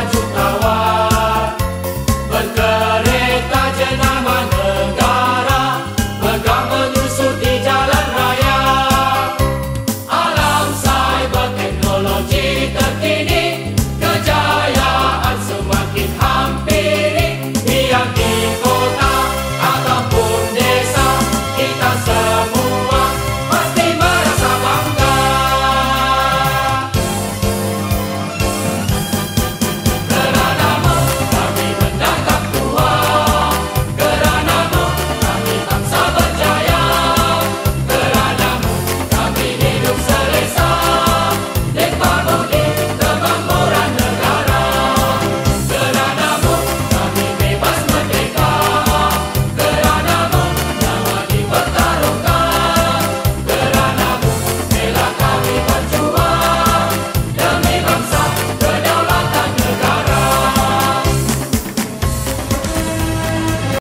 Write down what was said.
Rádio.